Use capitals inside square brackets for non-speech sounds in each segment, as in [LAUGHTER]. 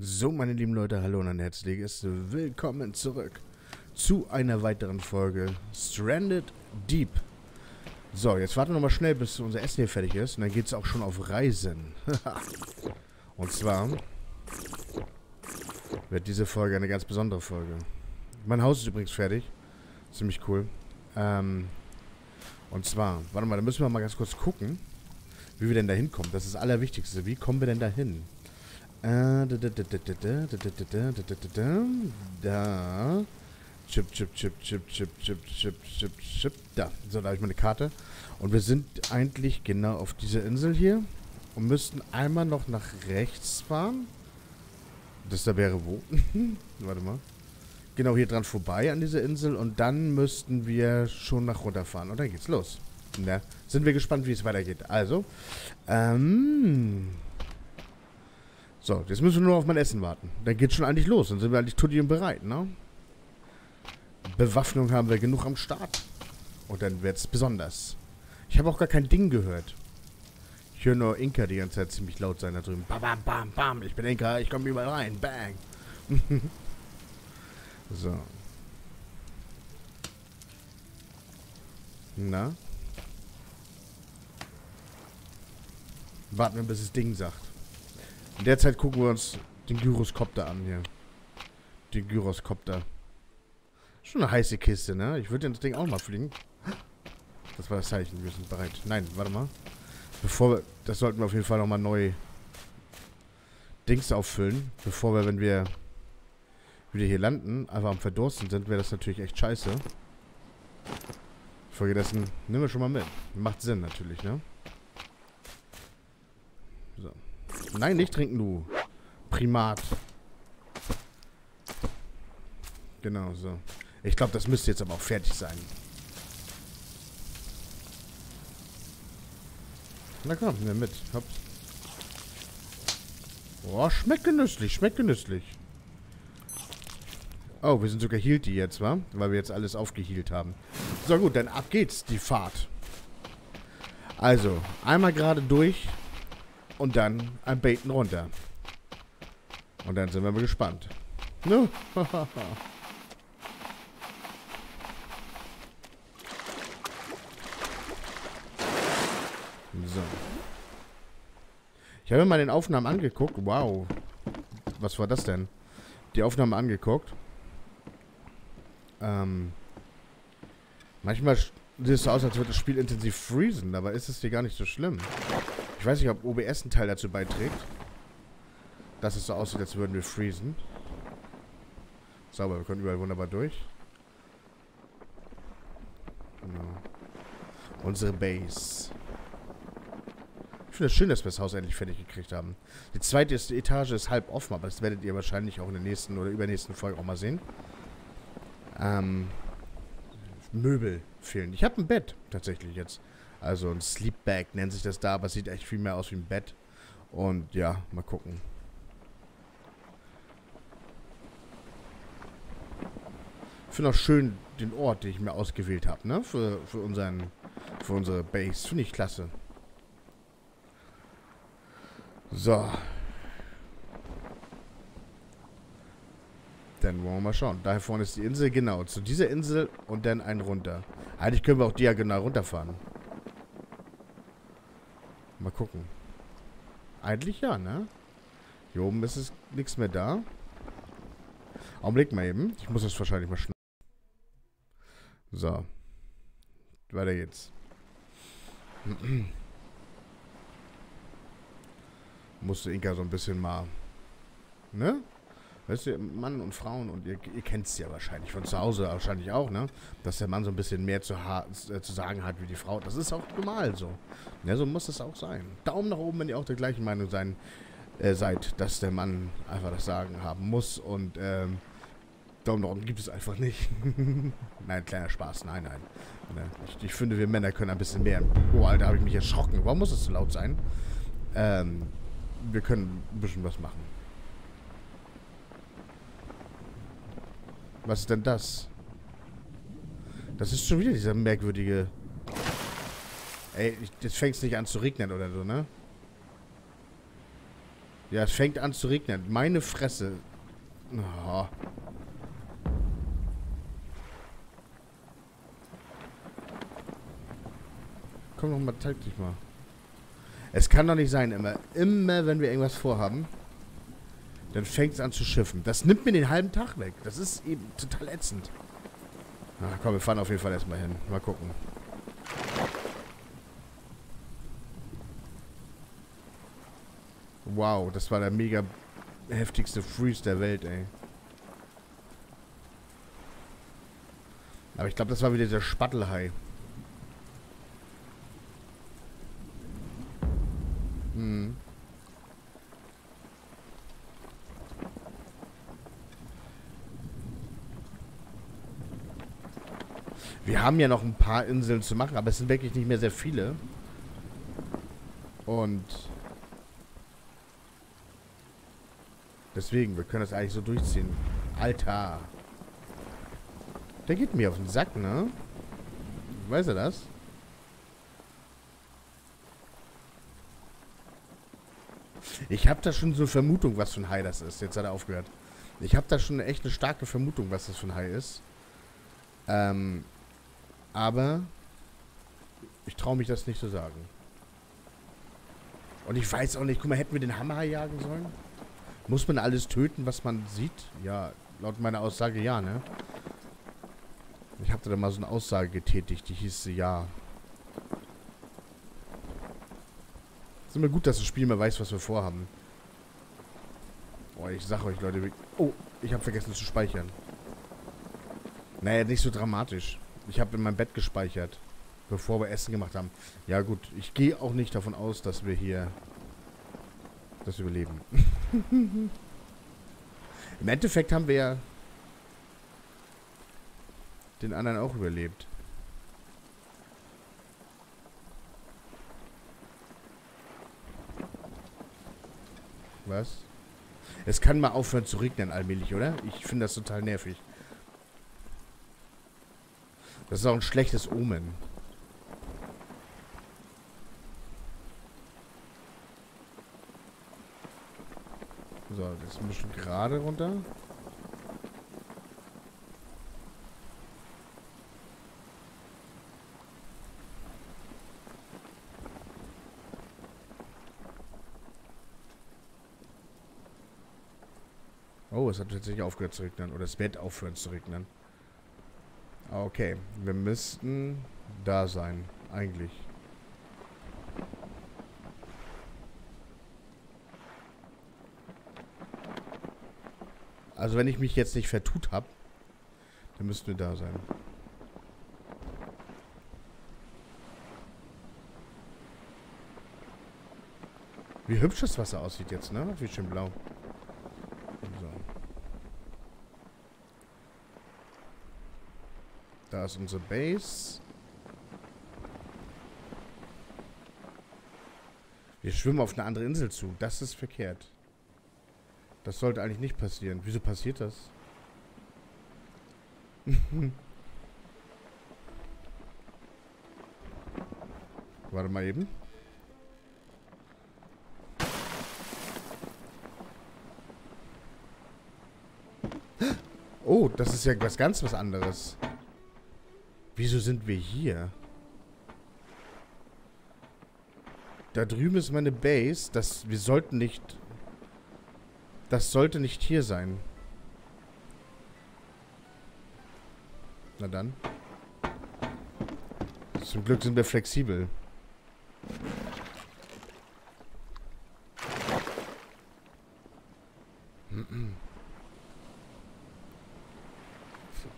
So, meine lieben Leute, hallo und ein herzliches Willkommen zurück zu einer weiteren Folge Stranded Deep. So, jetzt warten wir nochmal schnell, bis unser Essen hier fertig ist und dann geht es auch schon auf Reisen. [LAUGHS] und zwar wird diese Folge eine ganz besondere Folge. Mein Haus ist übrigens fertig. Ziemlich cool. Ähm, und zwar, warte mal, da müssen wir mal ganz kurz gucken, wie wir denn da hinkommen. Das ist das Allerwichtigste. Wie kommen wir denn da hin? Da. Chip, chip, chip, chip, chip, chip, chip, chip, chip. Da. So, da habe ich meine Karte. Und wir sind eigentlich genau auf dieser Insel hier. Und müssten einmal noch nach rechts fahren. Das da wäre wo? Warte mal. Genau hier dran vorbei an dieser Insel. Und dann müssten wir schon nach runterfahren. Und dann geht's los. Na, sind wir gespannt, wie es weitergeht. Also, ähm... So, jetzt müssen wir nur auf mein Essen warten. Dann geht's schon eigentlich los. Dann sind wir eigentlich tutti und bereit, ne? Bewaffnung haben wir genug am Start. Und dann wird's besonders. Ich habe auch gar kein Ding gehört. Ich höre nur Inka die ganze Zeit ziemlich laut sein da drüben. Bam, bam, bam, bam. Ich bin Inka, ich komme überall rein. Bang. [LAUGHS] so. Na? Warten wir, bis das Ding sagt. In der Zeit gucken wir uns den Gyroskopter an hier. Den Gyroskopter. Schon eine heiße Kiste, ne? Ich würde das Ding auch mal fliegen. Das war das Zeichen. Wir sind bereit. Nein, warte mal. Bevor wir... Das sollten wir auf jeden Fall nochmal neu... Dings auffüllen. Bevor wir, wenn wir wieder hier landen, einfach am Verdursten sind, wäre das natürlich echt scheiße. Folgedessen nehmen wir schon mal mit. Macht Sinn natürlich, ne? So. Nein, nicht trinken, du. Primat. Genau, so. Ich glaube, das müsste jetzt aber auch fertig sein. Na komm, nimm mit. Hopp. Boah, schmeckt genüsslich, schmeckt genüsslich. Oh, wir sind sogar Healty jetzt, wa? Weil wir jetzt alles aufgehealt haben. So gut, dann ab geht's, die Fahrt. Also, einmal gerade durch und dann ein Baiten runter. Und dann sind wir mal gespannt. Ne? [LAUGHS] so. Ich habe mir mal den Aufnahmen angeguckt. Wow. Was war das denn? Die Aufnahmen angeguckt. Ähm. Manchmal sieht es so aus, als würde das Spiel intensiv freezen, aber ist es hier gar nicht so schlimm. Ich weiß nicht, ob OBS einen Teil dazu beiträgt. Dass es so aussieht, als würden wir freezen. Sauber, wir können überall wunderbar durch. Genau. Unsere Base. Ich finde es schön, dass wir das Haus endlich fertig gekriegt haben. Die zweite Etage ist halb offen, aber das werdet ihr wahrscheinlich auch in der nächsten oder übernächsten Folge auch mal sehen. Ähm, Möbel fehlen. Ich habe ein Bett tatsächlich jetzt. Also ein Sleepbag nennt sich das da, aber sieht echt viel mehr aus wie ein Bett. Und ja, mal gucken. Ich finde auch schön den Ort, den ich mir ausgewählt habe, ne? Für, für, unseren, für unsere Base. Finde ich klasse. So. Dann wollen wir mal schauen. Da vorne ist die Insel, genau. Zu dieser Insel und dann einen runter. Eigentlich können wir auch diagonal runterfahren. Mal gucken. Eigentlich ja, ne? Hier oben ist es nichts mehr da. Augenblick mal eben. Ich muss das wahrscheinlich mal schnell. So. Weiter geht's. [CLEARS THROAT] Musste Inka so ein bisschen mal. Ne? Weißt du, Mann und Frauen, und ihr, ihr kennt es ja wahrscheinlich von zu Hause wahrscheinlich auch, ne? Dass der Mann so ein bisschen mehr zu, äh, zu sagen hat wie die Frau. Das ist auch normal so. Ja, so muss es auch sein. Daumen nach oben, wenn ihr auch der gleichen Meinung sein, äh, seid, dass der Mann einfach das Sagen haben muss. Und ähm, Daumen nach oben gibt es einfach nicht. [LAUGHS] nein, kleiner Spaß. Nein, nein. Ne? Ich, ich, finde, wir Männer können ein bisschen mehr. Oh, Alter, habe ich mich erschrocken. Warum muss es so laut sein? Ähm, wir können ein bisschen was machen. Was ist denn das? Das ist schon wieder dieser merkwürdige... Ey, jetzt fängt es nicht an zu regnen oder so, ne? Ja, es fängt an zu regnen. Meine Fresse. Oh. Komm noch mal, zeig dich mal. Es kann doch nicht sein, immer. Immer, wenn wir irgendwas vorhaben, dann fängt es an zu schiffen. Das nimmt mir den halben Tag weg. Das ist eben total ätzend. Ach komm, wir fahren auf jeden Fall erstmal hin. Mal gucken. Wow, das war der mega heftigste Freeze der Welt, ey. Aber ich glaube, das war wieder der Spattelhai. Hm. Wir haben ja noch ein paar Inseln zu machen, aber es sind wirklich nicht mehr sehr viele. Und deswegen, wir können das eigentlich so durchziehen. Alter. Der geht mir auf den Sack, ne? Weiß er das? Ich habe da schon so eine Vermutung, was für ein Hai das ist. Jetzt hat er aufgehört. Ich habe da schon echt eine starke Vermutung, was das für ein Hai ist. Ähm, aber ich traue mich das nicht zu sagen. Und ich weiß auch nicht, guck mal, hätten wir den Hammerhai jagen sollen? Muss man alles töten, was man sieht? Ja, laut meiner Aussage ja, ne? Ich habe da mal so eine Aussage getätigt, die hieß ja. Ist immer gut, dass das Spiel mal weiß, was wir vorhaben. Boah, ich sag euch, Leute. Oh, ich habe vergessen zu speichern. Naja, nicht so dramatisch. Ich habe in meinem Bett gespeichert, bevor wir Essen gemacht haben. Ja gut, ich gehe auch nicht davon aus, dass wir hier das überleben. [LAUGHS] Im Endeffekt haben wir ja den anderen auch überlebt. Was? Es kann mal aufhören zu regnen allmählich, oder? Ich finde das total nervig. Das ist auch ein schlechtes Omen. So, das ein bisschen gerade runter. Oh, es hat tatsächlich aufgehört zu regnen. Oder es wird aufhören zu regnen. Okay, wir müssten da sein, eigentlich. Also wenn ich mich jetzt nicht vertut habe, dann müssten wir da sein. Wie hübsch das Wasser aussieht jetzt, ne? Wie schön blau. Da ist unsere Base. Wir schwimmen auf eine andere Insel zu. Das ist verkehrt. Das sollte eigentlich nicht passieren. Wieso passiert das? [LAUGHS] Warte mal eben. [GASPS] Oh, das ist ja was ganz was anderes. Wieso sind wir hier? Da drüben ist meine Base. Das, wir sollten nicht... Das sollte nicht hier sein. Na dann. Zum Glück sind wir flexibel.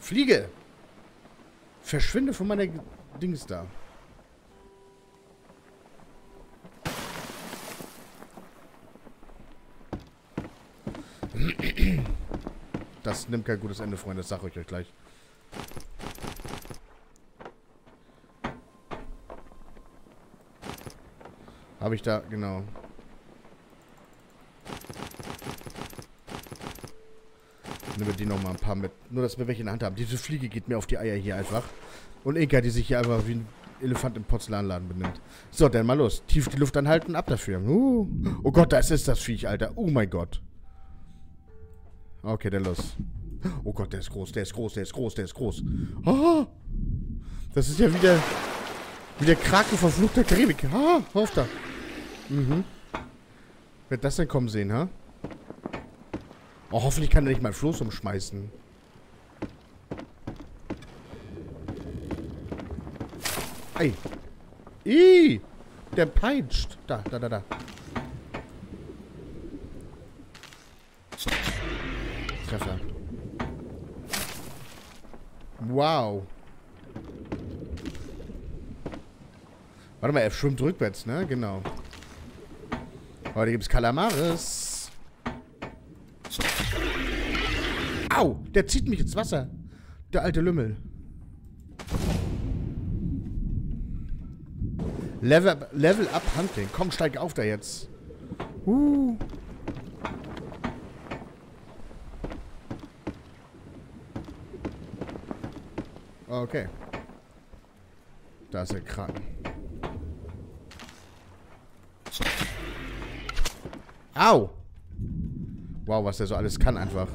Fliege! Verschwinde von meiner Dings da. Das nimmt kein gutes Ende, Freunde. Das sage ich euch gleich. Habe ich da, genau. Nehmen wir die nochmal ein paar mit. Nur, dass wir welche in der Hand haben. Diese Fliege geht mir auf die Eier hier einfach. Und Inka, die sich hier einfach wie ein Elefant im Porzellanladen benimmt. So, dann mal los. Tief die Luft anhalten, ab dafür. Uh. Oh Gott, das ist das Viech, Alter. Oh mein Gott. Okay, dann los. Oh Gott, der ist groß, der ist groß, der ist groß, der ist groß. Oh, das ist ja wieder... Wie der Kraken verfluchter Karibik. Ah, auf da. Mhm. Wird das denn kommen sehen, ha? Oh, hoffentlich kann er nicht mal Floß umschmeißen. Ei. Ih, der peitscht. Da, da, da, da. Treffer. Wow. Warte mal, er schwimmt rückwärts, ne? Genau. Heute gibt's Kalamaris. Au! Der zieht mich ins Wasser. Der alte Lümmel. Level, Level up Hunting. Komm, steig auf da jetzt. Uh. Okay. Da ist er krank. Au! Wow, was der so alles kann einfach.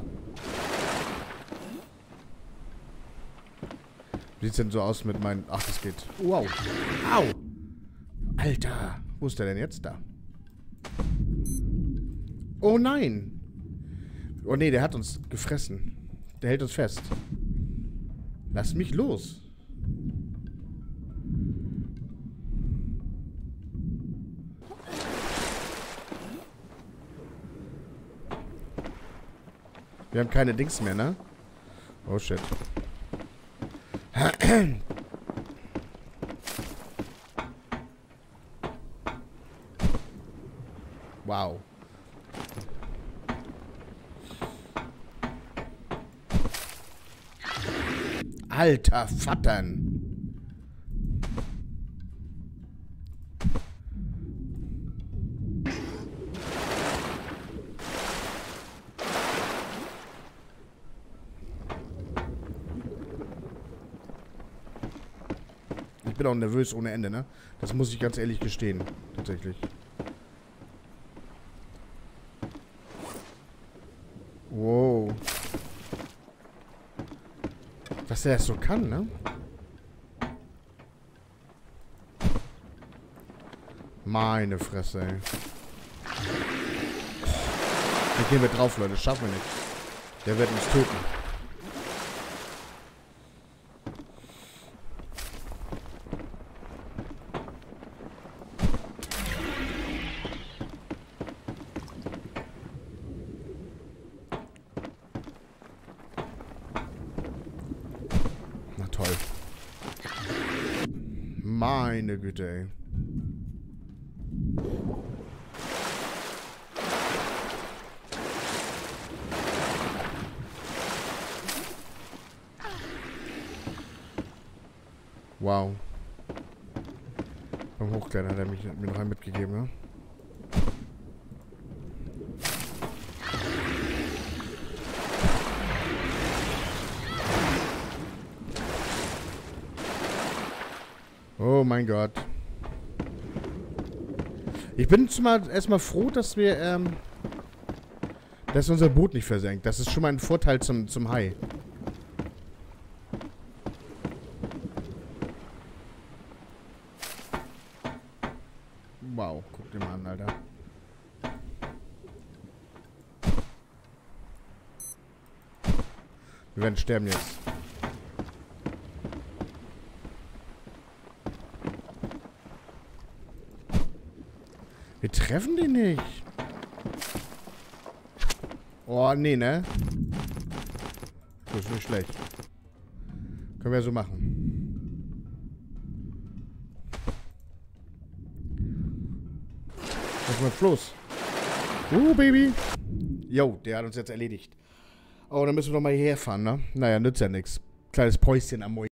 Wie sieht's denn so aus mit meinen... Ach, das geht. Wow. Au! Alter, wo ist der denn jetzt da? Oh nein! Oh nee, der hat uns gefressen. Der hält uns fest. Lass mich los. Wir haben keine Dings mehr, ne? Oh shit. Wow. Alter Vattern. Bin auch nervös ohne Ende, ne? Das muss ich ganz ehrlich gestehen. Tatsächlich. Wow. Dass er das so kann, ne? Meine Fresse, ey. Da gehen wir drauf, Leute. Schaffen wir nicht. Der wird uns töten. Na toll. Ey. Wow. Beim Hochklettern hat er mich, mir noch einen mitgegeben, ne? Oh mein Gott. Ich bin zumal erstmal froh, dass wir, ähm, dass unser Boot nicht versenkt. Das ist schon mal ein Vorteil zum, zum Hai. Wow, guck dir mal an, Alter. Wir werden sterben jetzt. Wir treffen die nicht. Oh, nee, ne? Das ist nicht schlecht. Können wir so machen. Was ist mit Floß? Uh, Baby. Jo, der hat uns jetzt erledigt. Oh, dann müssen wir doch mal hierher fahren, ne? Naja, nützt ja nichts. Kleines Päuschen am Moin.